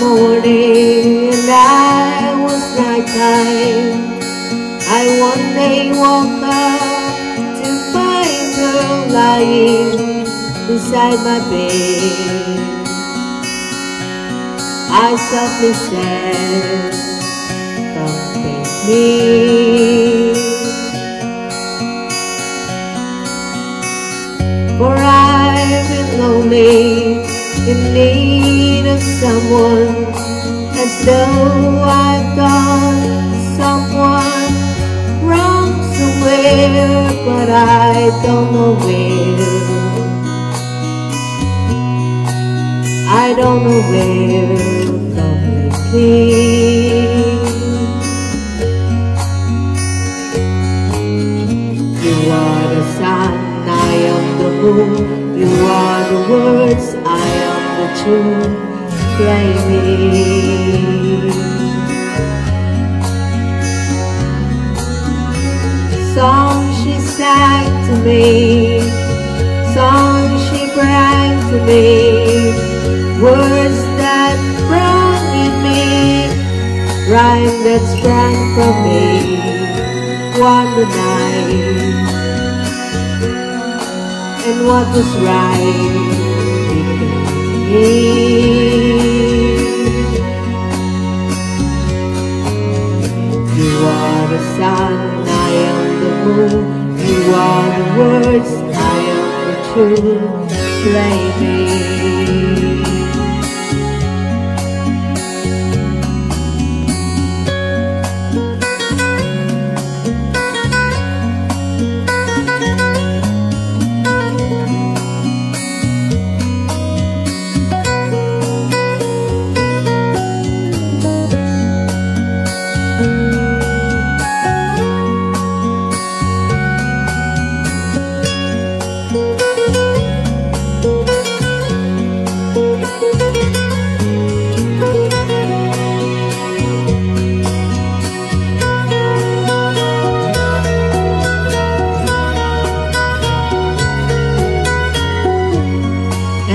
morning and I was nighttime. I one day woke up to find her lying beside my bed. I softly said, Come take me. For I've been lonely in need of someone as though I've done someone wrong somewhere but I don't know where. I don't know where completely You are the sun, I am the moon. You are the words, I tune Play me Song she sang to me Song she brought to me Words that sprang in me Rhyme that sprang from me One night. And what was right You are the sun, I am the moon You are the words, I am the truth. Play me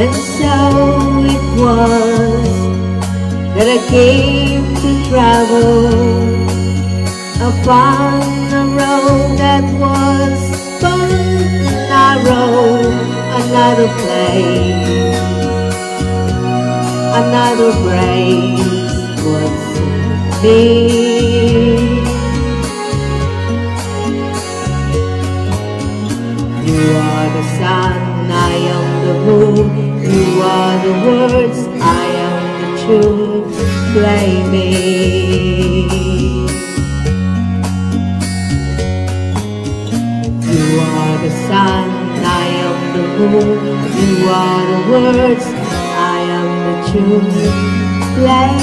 And so it was that I came to travel upon a road that was and narrow, another place, another place was me. Words, I am the truth Play me You are the sun, I am the moon. You are the words, I am the truth Play